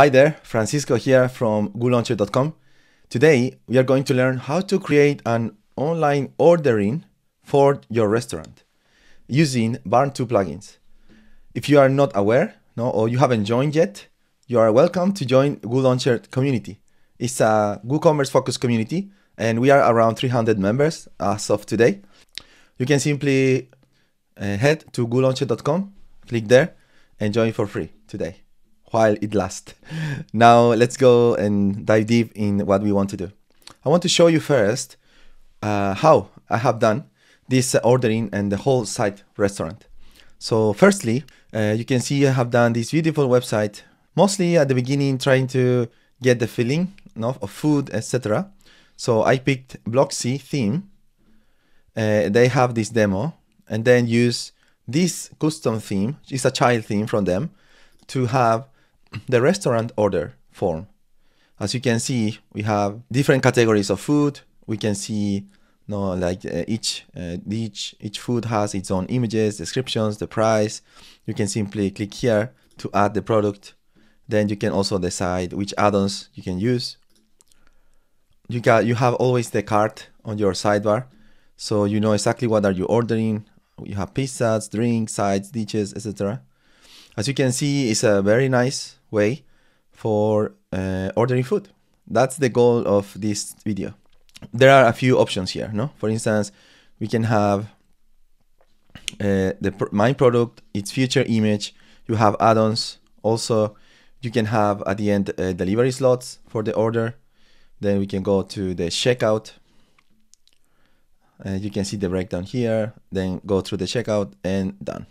Hi there, Francisco here from WooLauncher.com. Today we are going to learn how to create an online ordering for your restaurant using Barn2 plugins. If you are not aware no, or you haven't joined yet, you are welcome to join WooLauncher community. It's a WooCommerce focused community and we are around 300 members as of today. You can simply uh, head to WooLauncher.com, click there and join for free today while it lasts. Now let's go and dive deep in what we want to do. I want to show you first uh, how I have done this ordering and the whole site restaurant. So firstly, uh, you can see I have done this beautiful website, mostly at the beginning trying to get the feeling you know, of food, etc. So I picked Blocksy theme. Uh, they have this demo and then use this custom theme, it's a child theme from them, to have the restaurant order form. As you can see, we have different categories of food. We can see you know, like uh, each, uh, each, each food has its own images, descriptions, the price. You can simply click here to add the product. Then you can also decide which add-ons you can use. You got, you have always the cart on your sidebar. So you know exactly what are you ordering. You have pizzas, drinks, sides, dishes, etc. As you can see, it's a very nice way for uh, ordering food. That's the goal of this video. There are a few options here, no? For instance, we can have uh, the my product, its future image. You have add-ons. Also, you can have at the end uh, delivery slots for the order. Then we can go to the checkout. Uh, you can see the breakdown here. Then go through the checkout and done.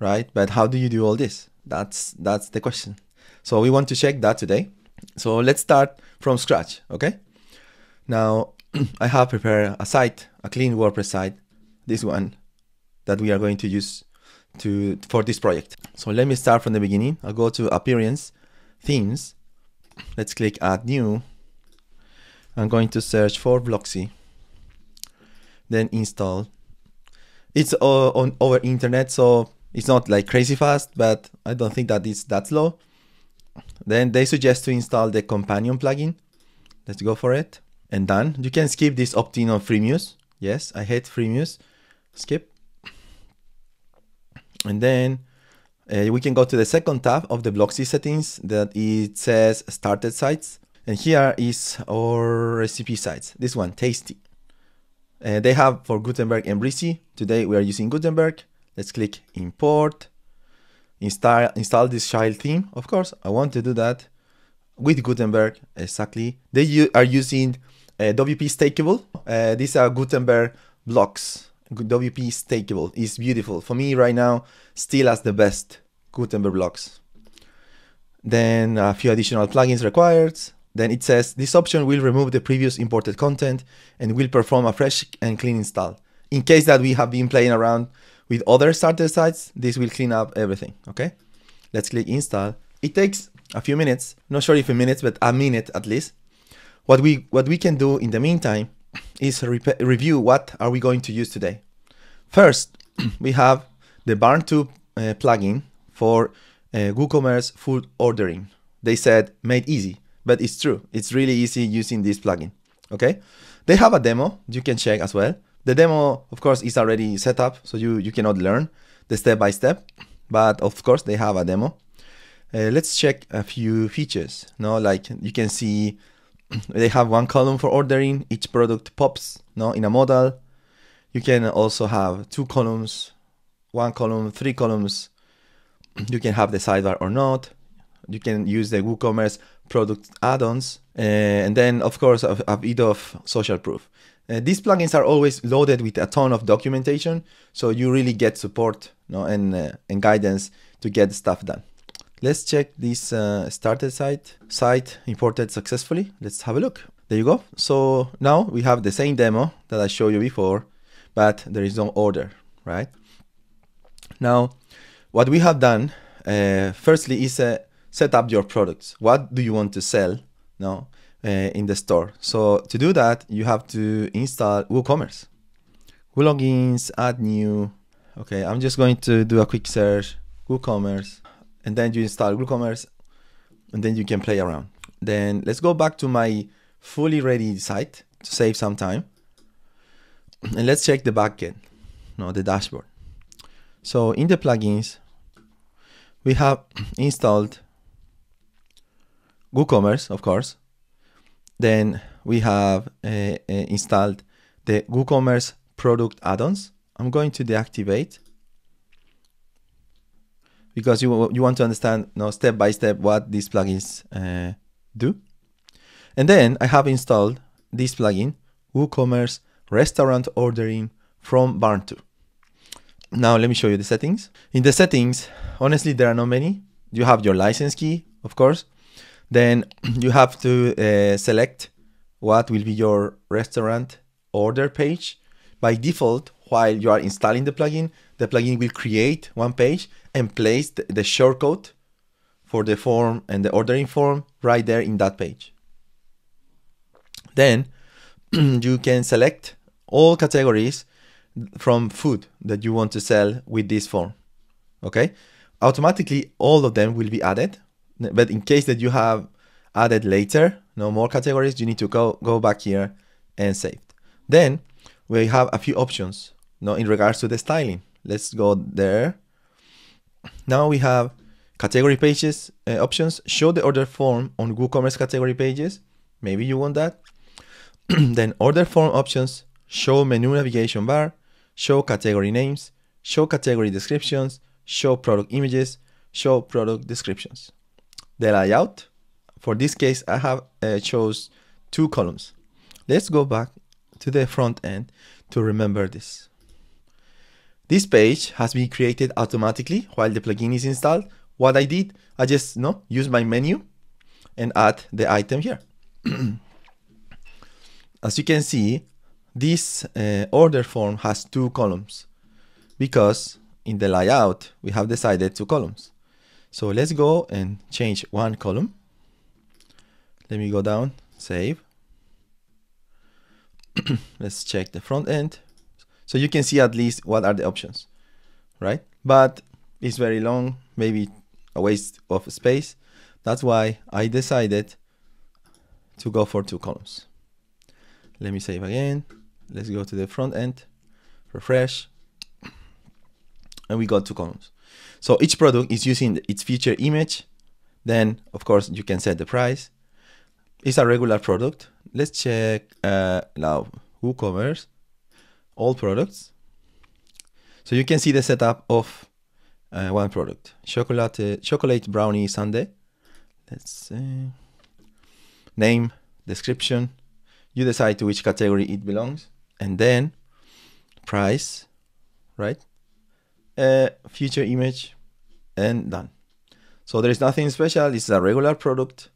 Right? But how do you do all this? That's that's the question. So we want to check that today. So let's start from scratch, okay? Now I have prepared a site, a clean WordPress site, this one that we are going to use to for this project. So let me start from the beginning. I'll go to appearance, themes. Let's click add new. I'm going to search for Blocksy. Then install. It's uh, on over internet, so it's not like crazy fast, but I don't think that it's that slow. Then they suggest to install the companion plugin. Let's go for it. And done. You can skip this opt-in on Freemius. Yes, I hate Freemius. Skip. And then uh, we can go to the second tab of the Blocksy settings that it says started sites. And here is our recipe sites. This one, Tasty. Uh, they have for Gutenberg and Brizy. Today we are using Gutenberg. Let's click import, install, install this child theme. Of course, I want to do that with Gutenberg, exactly. They are using uh, WP Stackable. Uh, these are Gutenberg blocks. WP Stackable is beautiful. For me right now, still as the best Gutenberg blocks. Then a few additional plugins required. Then it says this option will remove the previous imported content and will perform a fresh and clean install. In case that we have been playing around with other starter sites, this will clean up everything, okay? Let's click install. It takes a few minutes, not sure if a minute, but a minute at least. What we, what we can do in the meantime is re review what are we going to use today. First, we have the Barn2 uh, plugin for uh, WooCommerce food ordering. They said made easy, but it's true. It's really easy using this plugin, okay? They have a demo you can check as well. The demo, of course, is already set up, so you, you cannot learn the step by step, but of course they have a demo. Uh, let's check a few features. No, like you can see they have one column for ordering, each product pops no, in a modal. You can also have two columns, one column, three columns. You can have the sidebar or not. You can use the WooCommerce product add-ons. Uh, and then, of course, a, a bit of social proof. Uh, these plugins are always loaded with a ton of documentation, so you really get support no, and, uh, and guidance to get stuff done. Let's check this uh, started site, site imported successfully. Let's have a look. There you go. So now we have the same demo that I showed you before, but there is no order, right? Now, what we have done, uh, firstly, is uh, set up your products. What do you want to sell? No, uh, in the store. So to do that, you have to install WooCommerce. WooLogins, add new. Okay, I'm just going to do a quick search, WooCommerce, and then you install WooCommerce. and then you can play around. Then let's go back to my fully ready site to save some time. And let's check the backend, no, the dashboard. So in the plugins, we have installed WooCommerce, of course. Then we have uh, uh, installed the WooCommerce product add-ons. I'm going to deactivate because you you want to understand you know, step by step what these plugins uh, do. And then I have installed this plugin, WooCommerce Restaurant Ordering from Barn2. Now let me show you the settings. In the settings, honestly, there are not many. You have your license key, of course. Then you have to uh, select what will be your restaurant order page. By default, while you are installing the plugin, the plugin will create one page and place the, the shortcode for the form and the ordering form right there in that page. Then you can select all categories from food that you want to sell with this form. Okay, automatically all of them will be added. But in case that you have added later, no more categories, you need to go go back here and save. Then we have a few options. No, in regards to the styling, let's go there. Now we have category pages uh, options. Show the order form on WooCommerce category pages. Maybe you want that. then order form options. Show menu navigation bar show category names, show category descriptions, show product images, show product descriptions. The layout, for this case, I have uh, chose two columns. Let's go back to the front end to remember this. This page has been created automatically while the plugin is installed. What I did, I just you know, use my menu and add the item here. As you can see, this uh, order form has two columns because in the layout we have decided two columns. So let's go and change one column. Let me go down, save. let's check the front end. So you can see at least what are the options, right? But it's very long, maybe a waste of space. That's why I decided to go for two columns. Let me save again let's go to the front end, refresh, and we got two columns. So each product is using its feature image. Then, of course, you can set the price. It's a regular product. Let's check uh, now WooCommerce, all products. So you can see the setup of uh, one product, chocolate, chocolate brownie sundae. Let's see. Name, description. You decide to which category it belongs and then price, right? Uh, future image and done. So there is nothing special. It's a regular product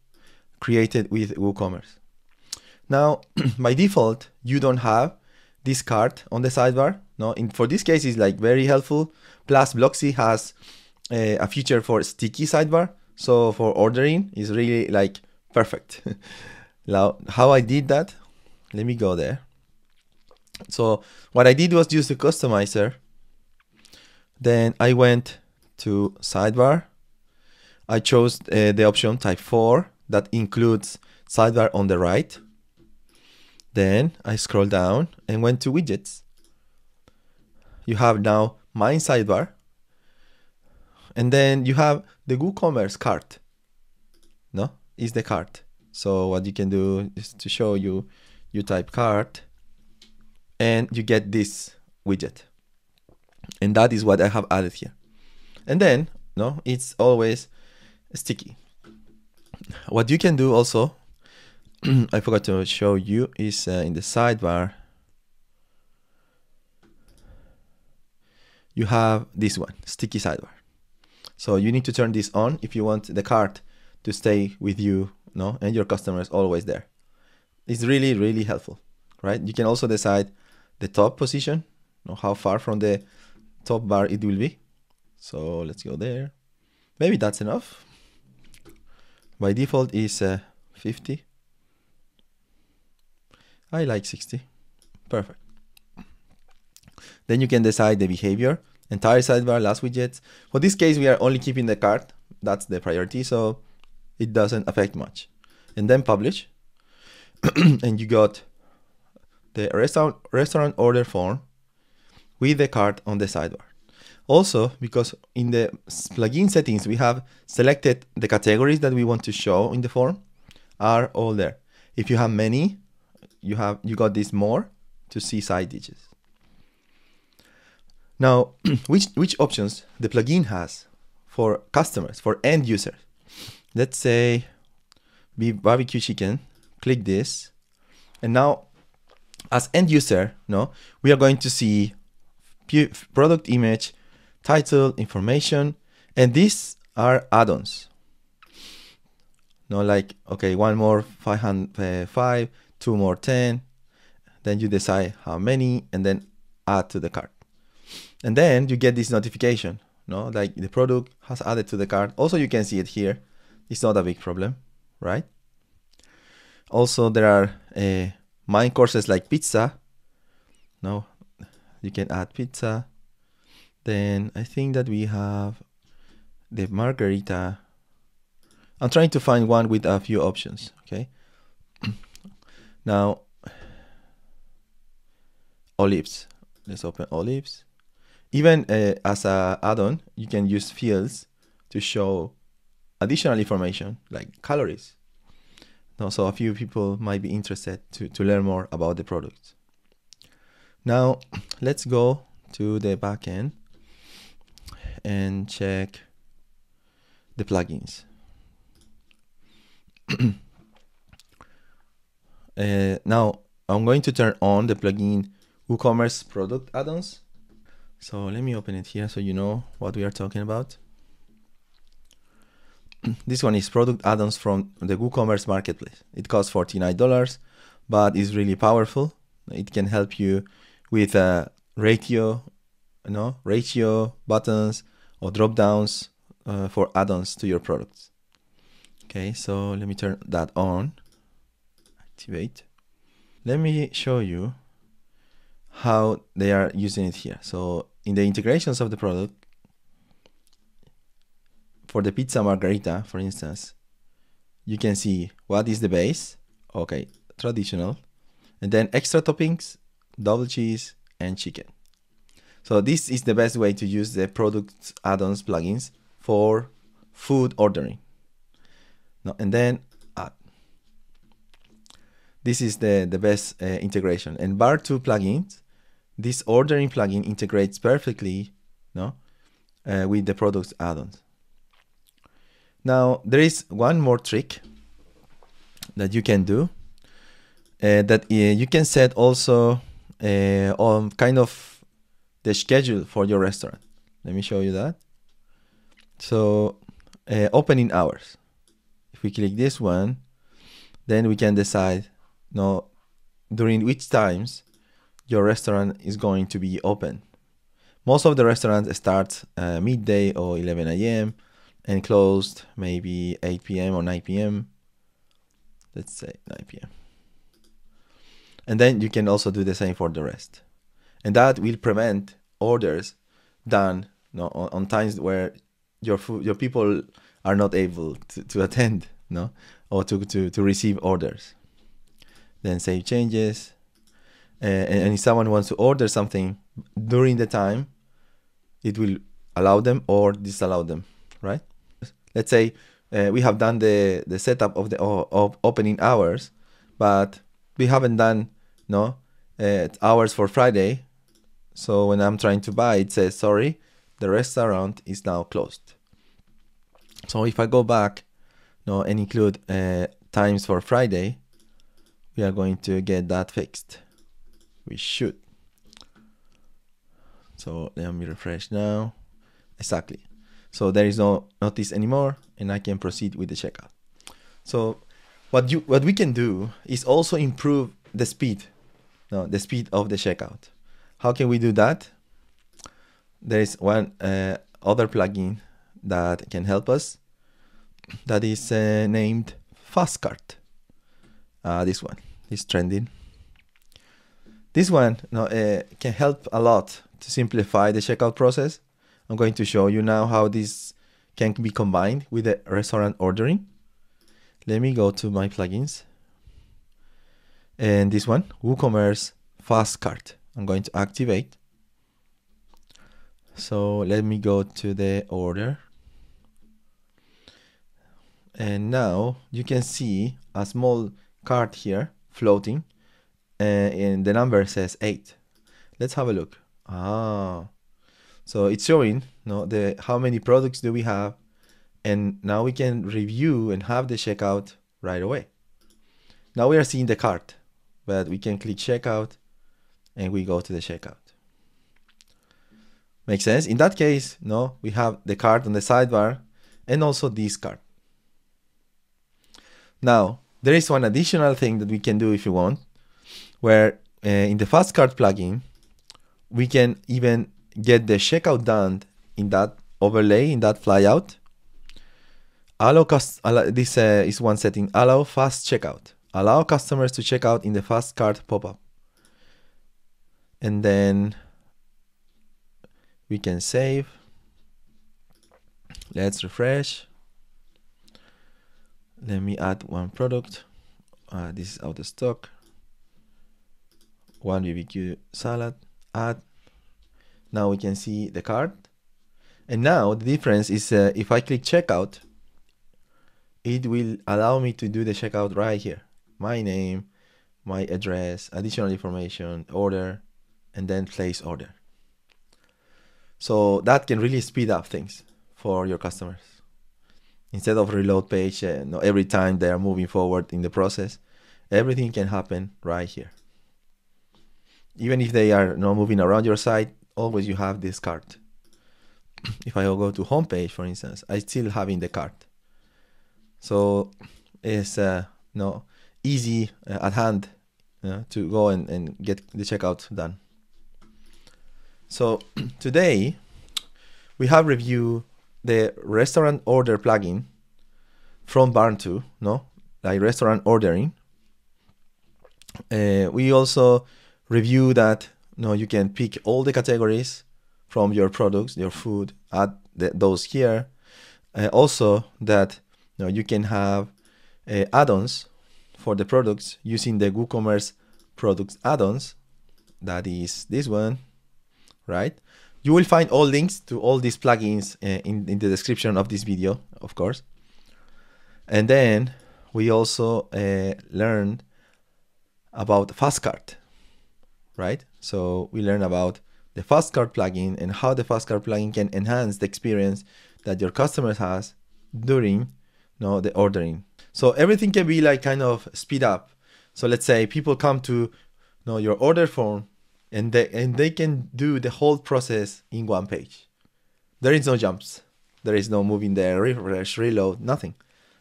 created with WooCommerce. Now, by default, you don't have this card on the sidebar. No, in, for this case, it's like very helpful. Plus, Blocksy has uh, a feature for sticky sidebar. So for ordering, is really like perfect. now, how I did that? Let me go there. So what I did was use the customizer. Then I went to sidebar. I chose uh, the option type 4 that includes sidebar on the right. Then I scroll down and went to widgets. You have now my sidebar. And then you have the WooCommerce cart. No, is the cart. So what you can do is to show you, you type cart and you get this widget. And that is what I have added here. And then, no, it's always sticky. What you can do also, I forgot to show you, is uh, in the sidebar, you have this one, sticky sidebar. So you need to turn this on if you want the cart to stay with you, no, and your customers always there. It's really, really helpful, right? You can also decide the top position, know how far from the top bar it will be. So let's go there. Maybe that's enough. By default is uh, 50. I like 60. Perfect. Then you can decide the behavior, entire sidebar, last widgets. For this case, we are only keeping the cart. That's the priority. So it doesn't affect much. And then publish, and you got the restaurant restaurant order form with the cart on the sidebar. Also, because in the plugin settings we have selected the categories that we want to show in the form are all there. If you have many, you have you got this more to see side digits. Now, which which options the plugin has for customers, for end users? Let's say be barbecue chicken, click this, and now as end user, no, we are going to see product image, title, information, and these are add-ons. No, like okay, one more 505, uh, two more 10, then you decide how many, and then add to the cart. And then you get this notification, no, like the product has added to the cart. Also, you can see it here. It's not a big problem, right? Also, there are uh, main courses like pizza. No, you can add pizza. Then I think that we have the margarita. I'm trying to find one with a few options. Okay. now, olives. Let's open olives. Even uh, as a add-on, you can use fields to show additional information like calories. Now, so a few people might be interested to, to learn more about the product. Now, let's go to the backend and check the plugins. uh, now, I'm going to turn on the plugin WooCommerce product add-ons so let me open it here so you know what we are talking about. this one is product add-ons from the WooCommerce marketplace. It costs $49, but is really powerful. It can help you with a radio, you know, radio buttons or drop downs uh, for add-ons to your products. Okay, so let me turn that on. Activate. Let me show you how they are using it here. So in the integrations of the product, for the pizza margarita, for instance, you can see what is the base. Okay, traditional. And then extra toppings, double cheese, and chicken. So this is the best way to use the product add-ons plugins for food ordering. No, and then add. This is the, the best uh, integration. And Barn2 plugins this ordering plugin integrates perfectly no, uh, with the product's add-ons. Now, there is one more trick that you can do uh, that uh, you can set also uh, on kind of the schedule for your restaurant. Let me show you that. So, uh, opening hours. If we click this one, then we can decide no, during which times your restaurant is going to be open. Most of the restaurants start uh, midday or 11 a.m. and closed maybe 8 p.m. or 9 p.m. Let's say 9 p.m. And then you can also do the same for the rest. And that will prevent orders done you know, on, on times where your your people are not able to, to attend no or to, to, to receive orders. Then save changes uh, and if someone wants to order something during the time, it will allow them or disallow them, right? Let's say uh, we have done the, the setup of the of opening hours, but we haven't done no uh, hours for Friday. So when I'm trying to buy, it says sorry, the restaurant is now closed. So if I go back, no, and include uh, times for Friday, we are going to get that fixed we should. So let me refresh now. Exactly. So there is no notice anymore and I can proceed with the checkout. So what you what we can do is also improve the speed, no, the speed of the checkout. How can we do that? There is one uh, other plugin that can help us. That is uh, named FastCart. Uh, this one is trending. This one know, uh, can help a lot to simplify the checkout process. I'm going to show you now how this can be combined with the restaurant ordering. let me go to my plugins. And this one, WooCommerce Fast Cart. I'm going to activate. So let me go to the order. And now you can see a small card here floating uh, and the number says 8. Let's have a look. Ah, so it's showing you know, the how many products do we have and now we can review and have the checkout right away. Now we are seeing the cart, but we can click checkout and we go to the checkout. Makes sense? In that case, no, we have the card on the sidebar and also this card. Now, there is one additional thing that we can do if you want, where uh, in the fast cart plugin, we can even get the checkout done in that overlay, in that flyout, Allow, cost, allow this uh, is one setting. Allow fast checkout. Allow customers to check out in the fast cart pop-up. And then we can save. Let's refresh. Let me add one product. Uh, this is out of stock. One BBQ salad. Add. Now we can see the cart. And now the difference is uh, if I click checkout, it will allow me to do the checkout right here. My name, my address, additional information, order, and then place order. So that can really speed up things for your customers. Instead of reload page, uh, every time they are moving forward in the process, everything can happen right here. Even if they are not moving around your site, always you have this cart. if I go to homepage, for instance, I still have in the cart. So it's uh, no easy uh, at hand uh, to go and, and get the checkout done. So today we have reviewed the restaurant order plugin from Barn2, no, like restaurant ordering. Uh, we also review that you know, you can pick all the categories from your products, your food, add the, those here. Uh, also that now you can have uh, add-ons for the products using the WooCommerce products add-ons. That is this one, right? You will find all links to all these plugins uh, in, in the description of this video, of course. And then we also uh, learned about FastCart, right? So we learned about the FastCart plugin and how the FastCart plugin can enhance the experience that your customers has during no the ordering so everything can be like kind of speed up so let's say people come to you know your order form and they and they can do the whole process in one page. There is no jumps. There is no moving there refresh reload nothing.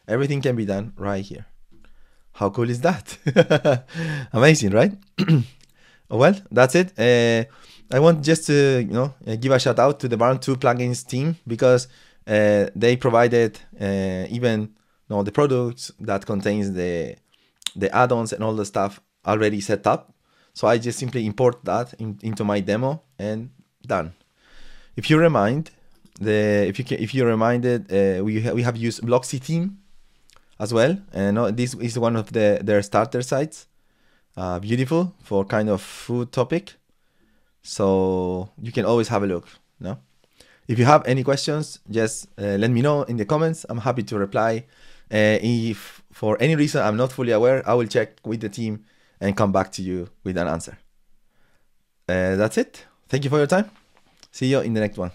Everything can be done right here. How cool is that? Amazing right? Well that's it. Uh, i want just to you know give a shout out to the Barn2 plugins team because uh, they provided uh, even you know, the products that contains the the add-ons and all the stuff already set up. So I just simply import that in, into my demo and done. If you remind the if you can, if you reminded uh, we ha we have used Blocksy theme as well, and uh, this is one of the their starter sites. Uh, beautiful for kind of food topic. So you can always have a look. No. If you have any questions, just uh, let me know in the comments. I'm happy to reply. Uh, if for any reason I'm not fully aware, I will check with the team and come back to you with an answer. Uh, that's it. Thank you for your time. See you in the next one.